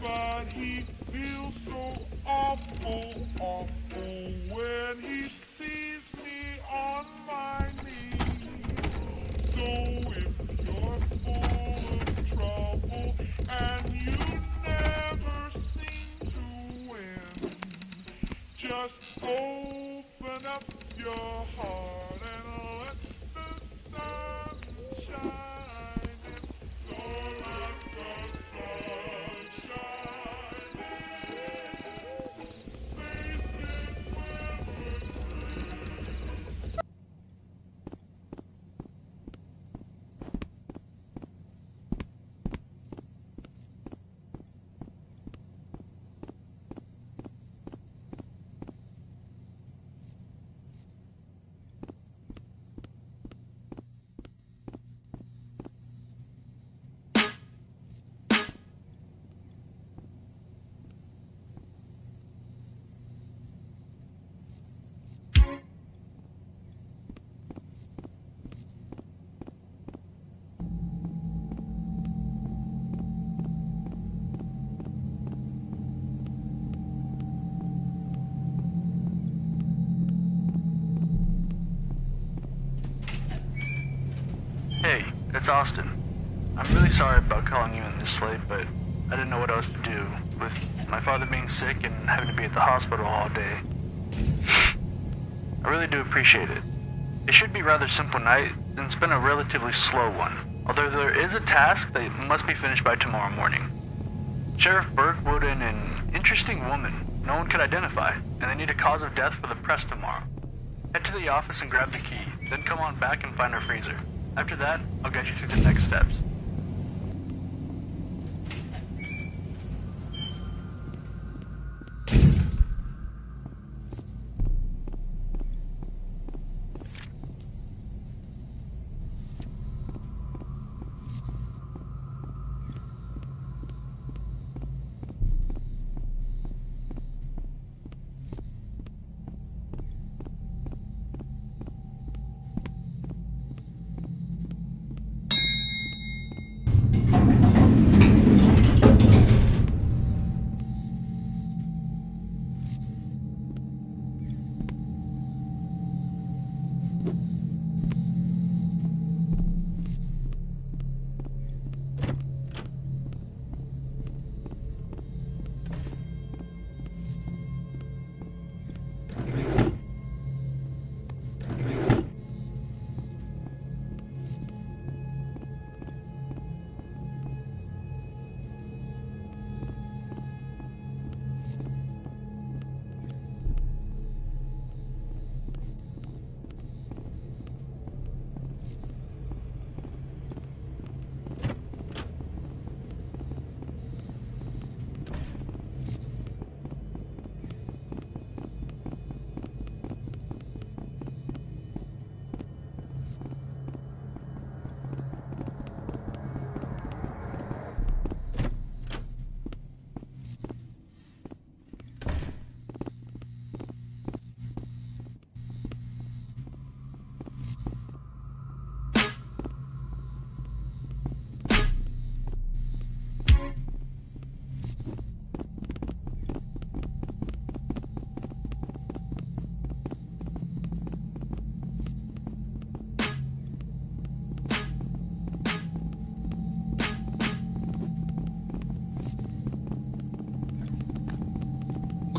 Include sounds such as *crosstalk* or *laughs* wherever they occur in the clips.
but he feels so awful, awful when he sees me on my knees. So if you're full of trouble and you never seem to win, just open up your heart it's Austin. I'm really sorry about calling you in this late, but I didn't know what else to do, with my father being sick and having to be at the hospital all day. *sighs* I really do appreciate it. It should be rather simple night, and it's been a relatively slow one, although there is a task that must be finished by tomorrow morning. Sheriff Burke wrote in an interesting woman no one could identify, and they need a cause of death for the press tomorrow. Head to the office and grab the key, then come on back and find our freezer. After that, I'll get you through the next steps.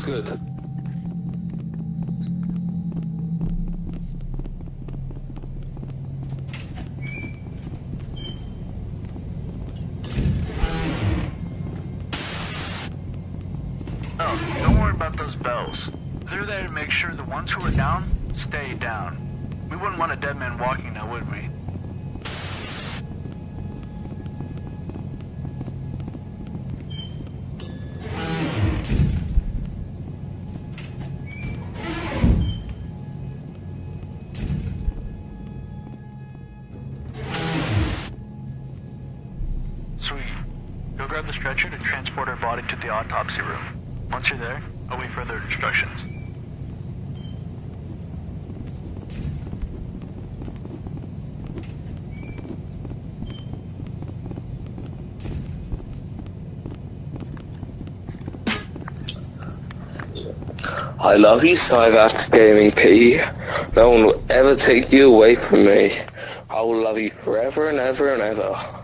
Good. Oh, don't worry about those bells. They're there to make sure the ones who are down stay down. We wouldn't want a dead man walking autopsy room. Once you're there, await further instructions. I love you, Svyat Gaming P. No one will ever take you away from me. I will love you forever and ever and ever.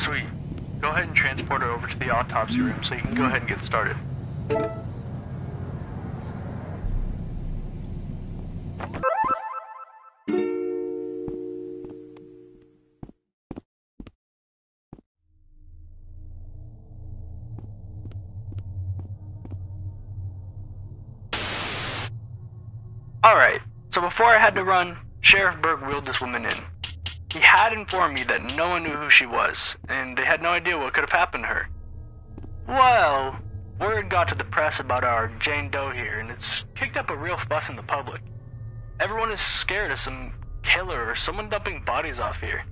Sweet. Go ahead and transport her over to the autopsy room so you can go ahead and get started. Alright, so before I had to run, Sheriff Burke wheeled this woman in. He had informed me that no one knew who she was, and they had no idea what could have happened to her. Well, word got to the press about our Jane Doe here, and it's kicked up a real fuss in the public. Everyone is scared of some killer or someone dumping bodies off here.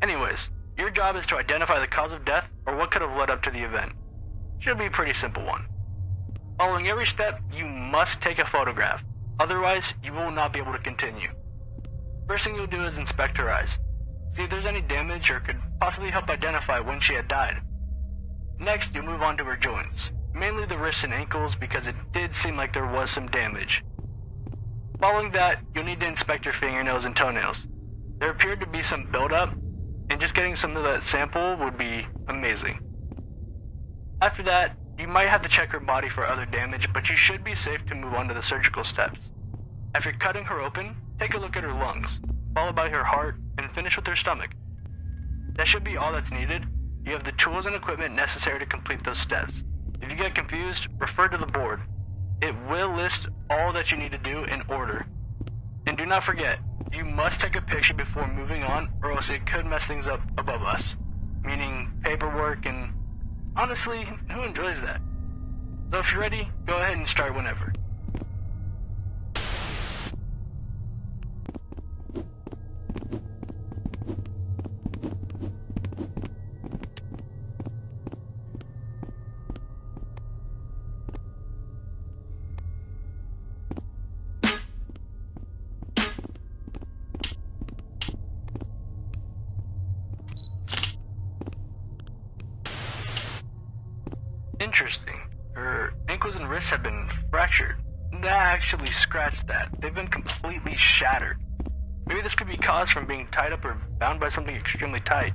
Anyways, your job is to identify the cause of death or what could have led up to the event. Should be a pretty simple one. Following every step, you must take a photograph. Otherwise, you will not be able to continue. First thing you'll do is inspect her eyes. See if there's any damage or could possibly help identify when she had died. Next, you'll move on to her joints, mainly the wrists and ankles because it did seem like there was some damage. Following that, you'll need to inspect her fingernails and toenails. There appeared to be some buildup, and just getting some of that sample would be amazing. After that, you might have to check her body for other damage, but you should be safe to move on to the surgical steps. After cutting her open, take a look at her lungs, followed by her heart, and finish with her stomach. That should be all that's needed. You have the tools and equipment necessary to complete those steps. If you get confused, refer to the board. It will list all that you need to do in order. And do not forget, you must take a picture before moving on, or else it could mess things up above us. Meaning paperwork and honestly, who enjoys that? So if you're ready, go ahead and start whenever. Actually scratched that. They've been completely shattered. Maybe this could be caused from being tied up or bound by something extremely tight.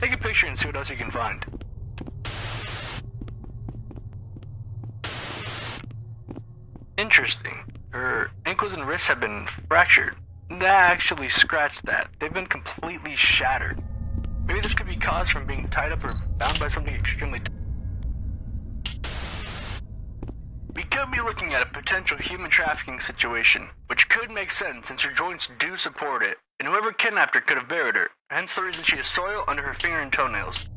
Take a picture and see what else you can find. Interesting. Her ankles and wrists have been fractured. That actually scratched that. They've been completely shattered. Maybe this could be caused from being tied up or bound by something extremely tight. We could be looking at a potential human trafficking situation, which could make sense since her joints do support it, and whoever kidnapped her could have buried her, hence the reason she has soil under her finger and toenails.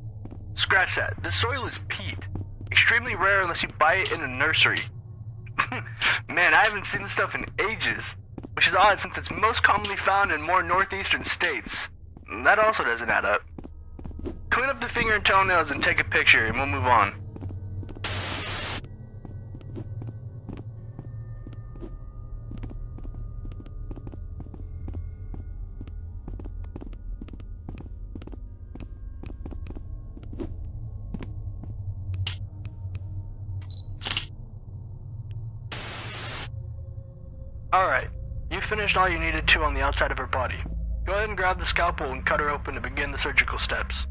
Scratch that, the soil is peat. Extremely rare unless you buy it in a nursery. *laughs* Man, I haven't seen this stuff in ages, which is odd since it's most commonly found in more northeastern states. That also doesn't add up. Clean up the finger and toenails and take a picture, and we'll move on. Finished all you needed to on the outside of her body. Go ahead and grab the scalpel and cut her open to begin the surgical steps.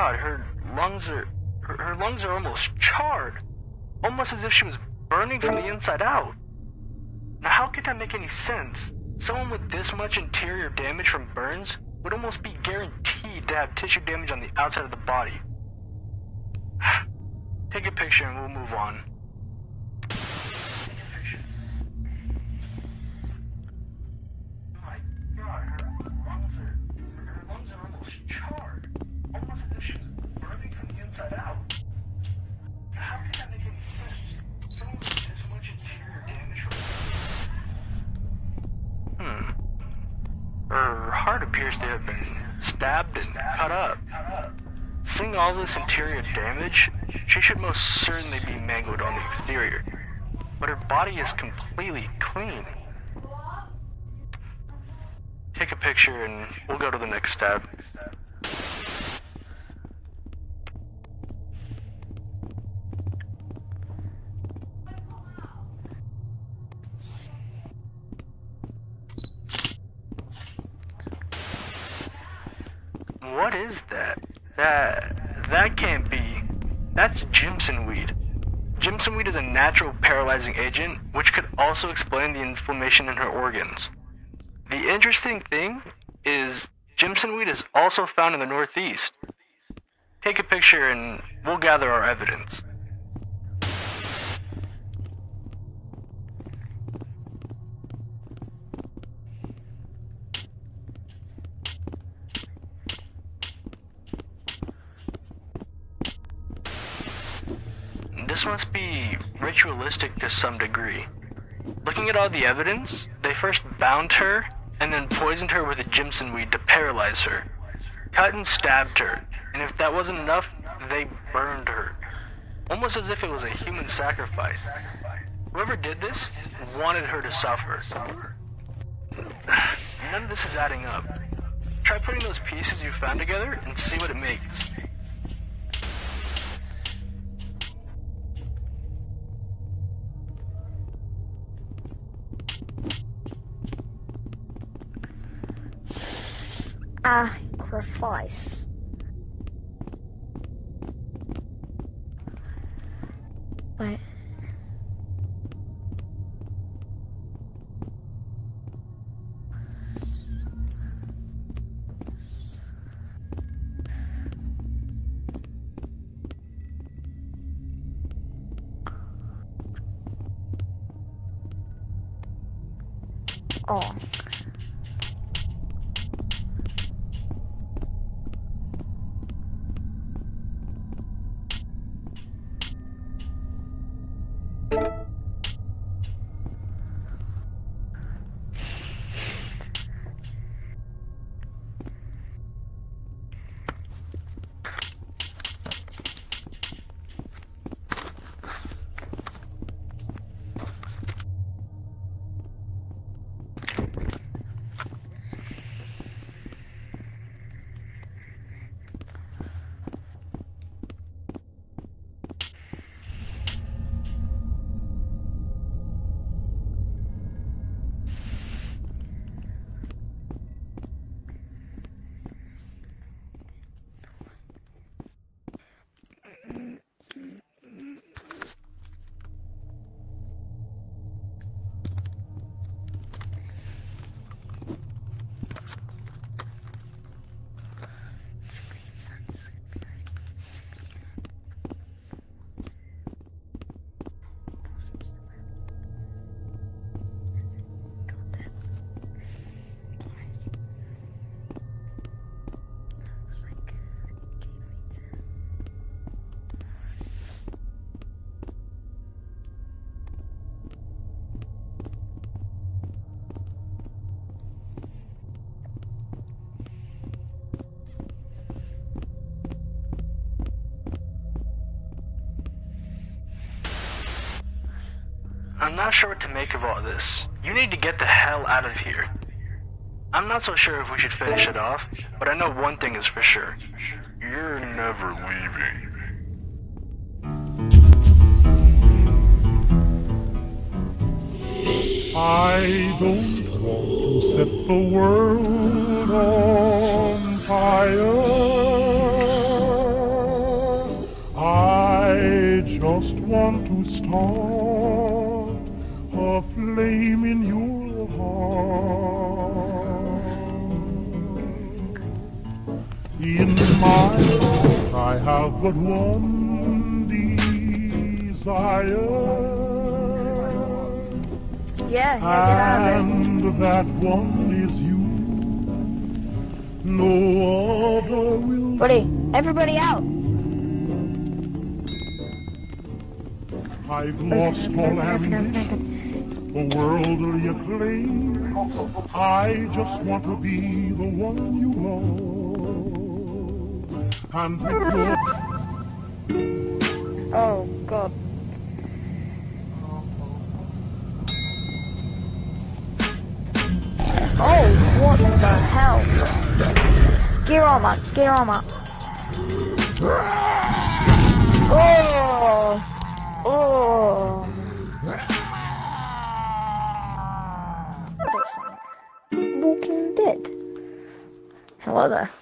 God, her lungs are her, her lungs are almost charred. Almost as if she was burning from the inside out. Now how could that make any sense? Someone with this much interior damage from burns would almost be guaranteed to have tissue damage on the outside of the body. *sighs* Take a picture and we'll move on. Cut up. Seeing all this interior damage, she should most certainly be mangled on the exterior. But her body is completely clean. Take a picture and we'll go to the next step. What is that? That can't be. That's Jimson weed. Jimson weed is a natural paralyzing agent, which could also explain the inflammation in her organs. The interesting thing is Jimson weed is also found in the Northeast. Take a picture and we'll gather our evidence. This must be ritualistic to some degree. Looking at all the evidence, they first bound her and then poisoned her with a Jimson weed to paralyze her. Cut and stabbed her, and if that wasn't enough, they burned her. Almost as if it was a human sacrifice. Whoever did this wanted her to suffer. None of this is adding up. Try putting those pieces you found together and see what it makes. Sacrifice. What? Oh. I'm not sure what to make of all this. You need to get the hell out of here. I'm not so sure if we should finish it off, but I know one thing is for sure. You're never leaving. I don't want to set the world on fire. I just want to start a flame in your heart. In my heart, I have but one desire. Yeah, yeah, get out of there. And that one is you. No other will. Buddy, everybody out. I've lost all ambition for worldly acclaim. I just want to be the one you love. And Oh, God. Oh, what the hell? Gear armor, gear armor. Oh, oh. Hello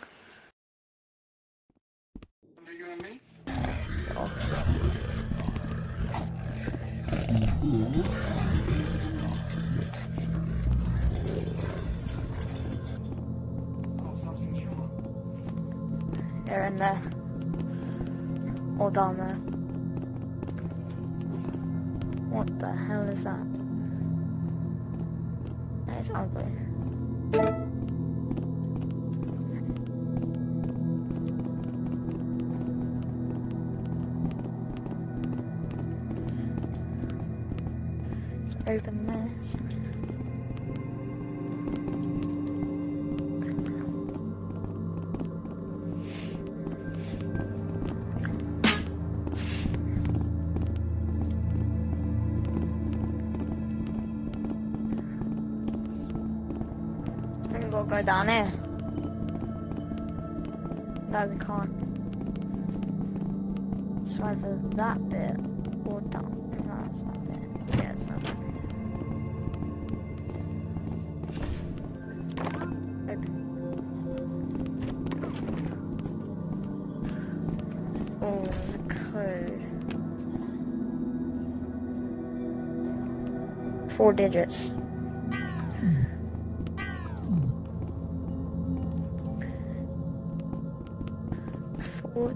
Go down there. No, we can't. It's either that bit or down. No, it's not there. Yeah, it's not there. Open. Oh, the code. Four digits. Four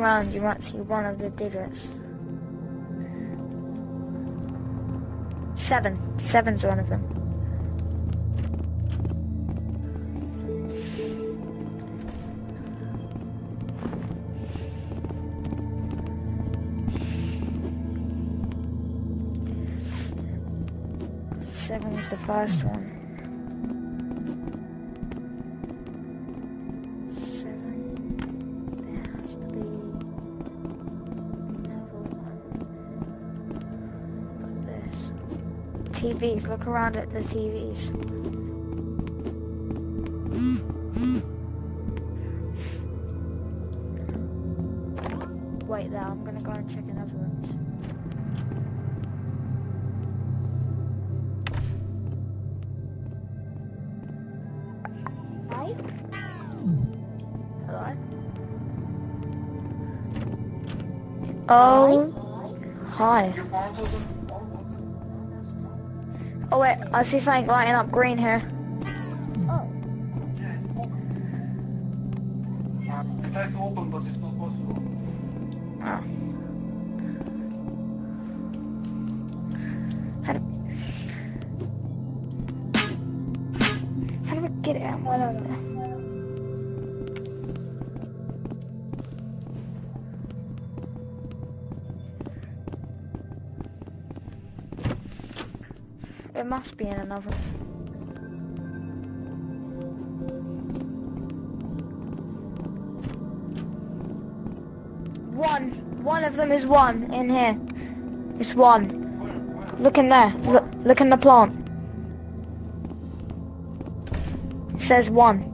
around, you might see one of the digits. Seven. Seven's one of them. Seven is the first one. TVs. Look around at the TVs. Wait there. I'm gonna go and check another rooms. Hi. Hello. Oh. Hi. Oh wait, I see something lighting up green here. Oh. Try to open, but it's not possible. oh. Must be in another. One. One of them is one in here. It's one. Look in there. Look, look in the plant. It says one.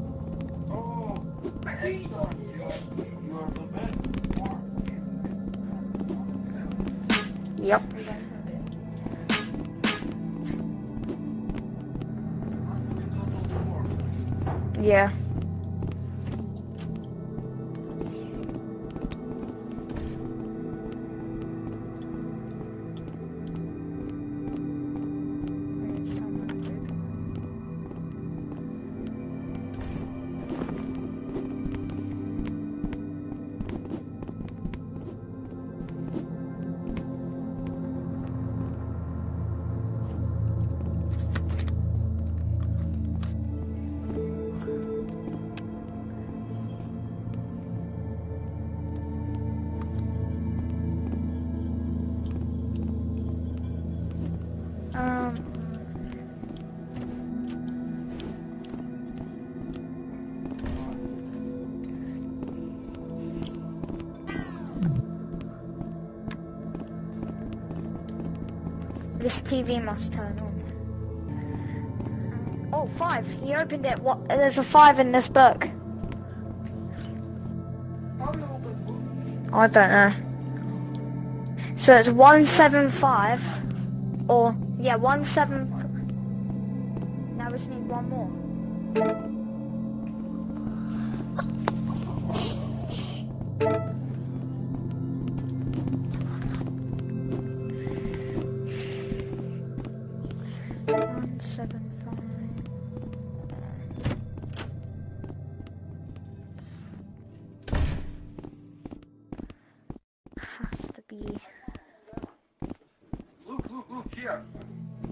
Yep. Yeah. This TV must turn on. Oh, five. He opened it. What? There's a five in this book. I don't know. So it's one seven five. Or, yeah, one seven. Now we just need one more.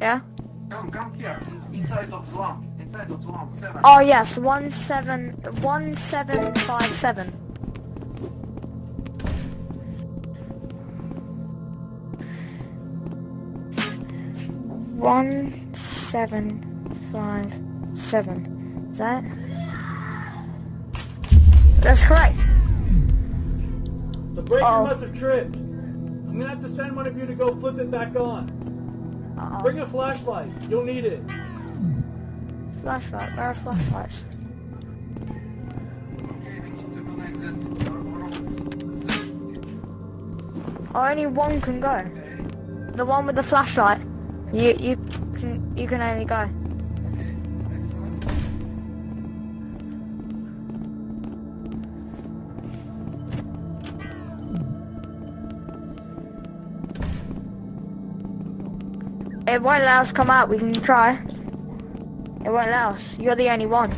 Yeah? Come, come here. Inside of swamp. Inside of swamp. Seven. Oh yes, one seven one seven five seven. One seven five seven. Is that? That's correct. The breaker Oh. must have tripped. I'm gonna have to send one of you to go flip it back on. Uh-oh. Bring a flashlight. You'll need it. Flashlight. Where are flashlights? Okay, we need to connect that. Oh, only one can go. The one with the flashlight. You you can you can only go. It won't let us come out. We can try. It won't let us. You're the only one.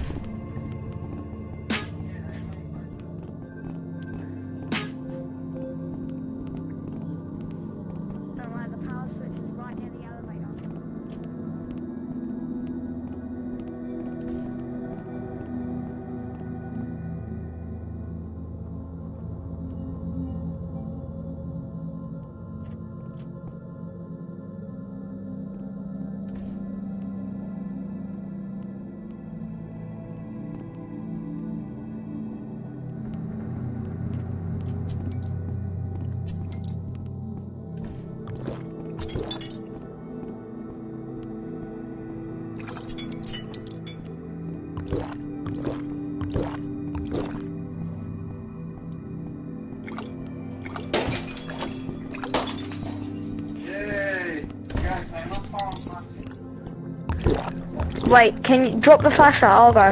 Wait, can you drop the flashlight? I'll go.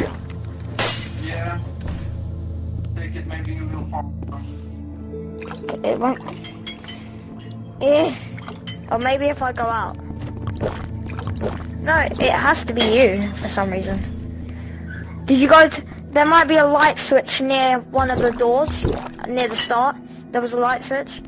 Yeah. Take it, maybe you will something. It won't. Eh. Or maybe if I go out. No, it has to be you for some reason. Did you go to... There might be a light switch near one of the doors, near the start. There was a light switch.